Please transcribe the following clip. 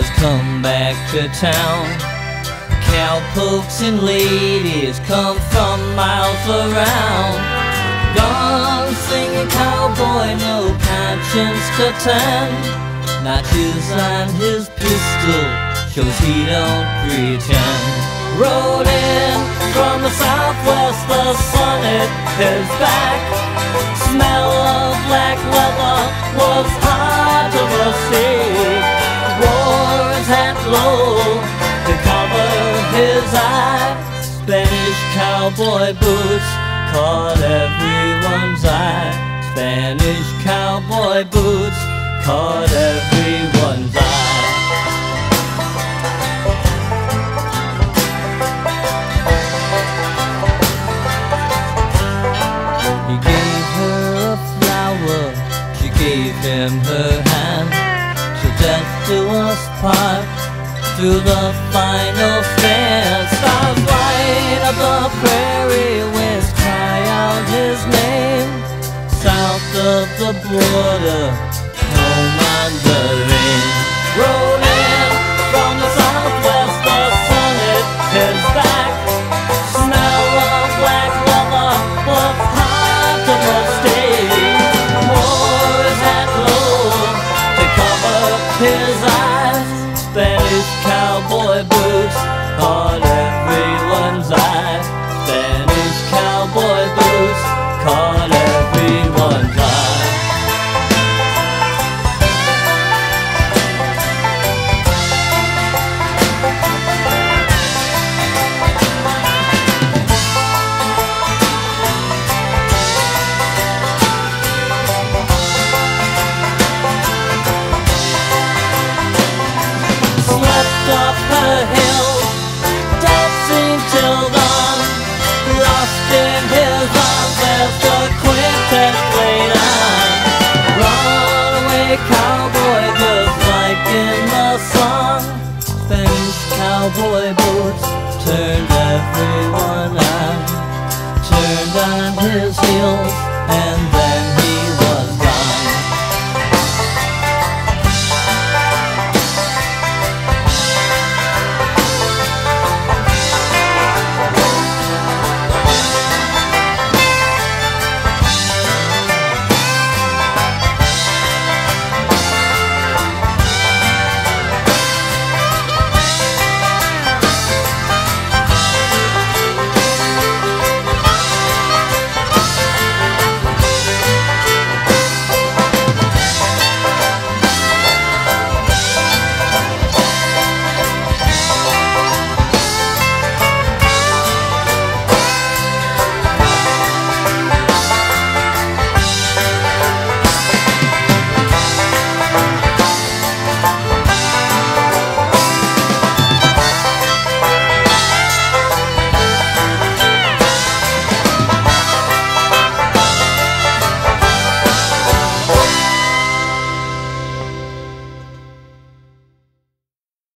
come back to town. Cowpokes and ladies come from miles around. Gone singing cowboy, no conscience to tend. Notches on his pistol shows he don't pretend. Rode in from the southwest, the sun it is back. Smell of black leather was hard Spanish cowboy boots caught everyone's eye. Spanish cowboy boots caught everyone's eye. He gave her a flower, she gave him her hand. Till death do us part, through the final stand. The border, home on the range. Roll in from the southwest, the sun it is back. Smell of black leather was hard to mistake. Wore his hat low to cover his eyes. Spanish cowboy boots caught everyone's eye. Spanish cowboy boots turned everyone on. Turned on his heels and